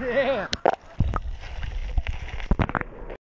Yeah.